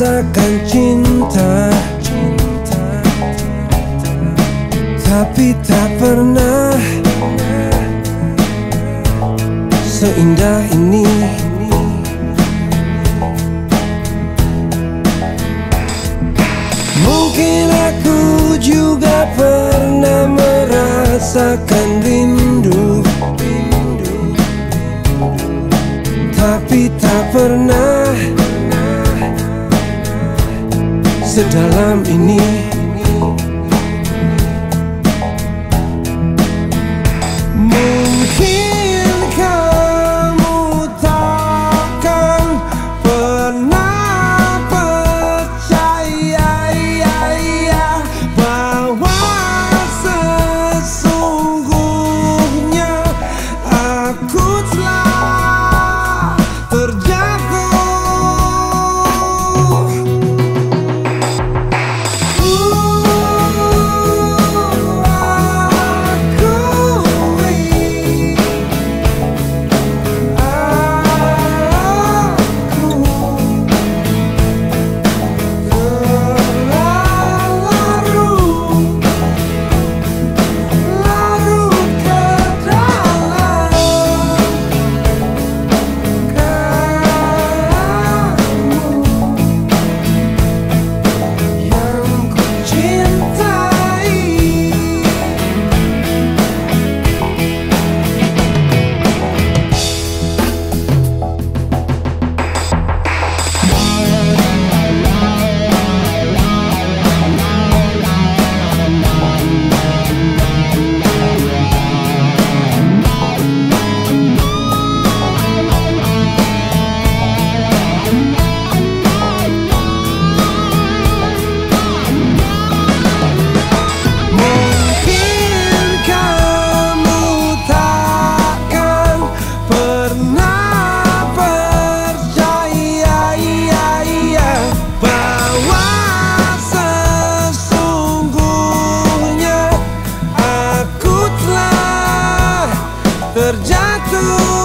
merasakan cinta. Tapi tak pernah Seindah ini. Mungkin aku juga pernah merasakan rindu. Tapi tak pernah Sedalam ini oh